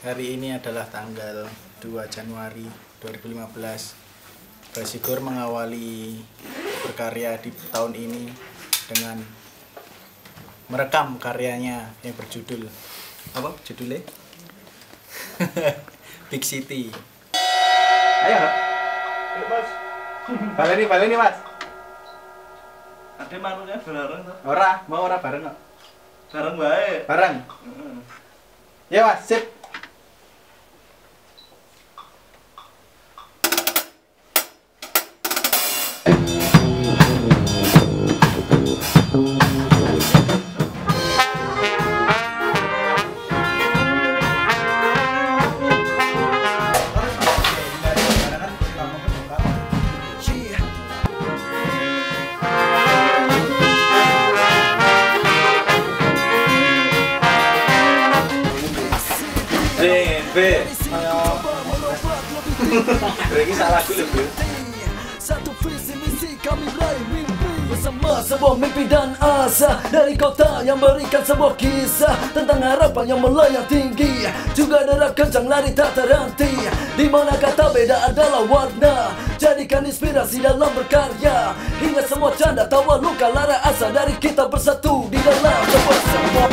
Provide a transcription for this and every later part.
Hari ini adalah tanggal 2 Januari 2015. Basigur mengawali berkarya di tahun ini dengan merekam karyanya yang berjudul apa judulnya? Big City. Ayo. Yuk, Mas. Baleni, baleni, Mas. Ade manunya bareng. Ora, mau ora bareng kok. Bareng wae. Bareng. Heeh. Ya, Mas, sip. Eh, B. Iki salah aku lho, Bu. Satu visi misi kami raih mimpi. Bersama sebuah mimpi dan asa. Dari kota yang berikan sebuah kisah. Tentang harapan yang melayang tinggi. Juga derap kencang lari tak terhenti. Di mana kata beda adalah warna. Jadikan inspirasi dalam berkarya. Hingga semua canda tawa luka lara asa Dari kita bersatu di dalam sebuah semua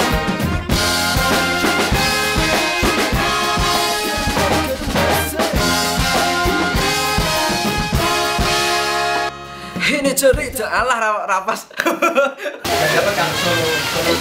jari alah rapas. Dapat kan solo solo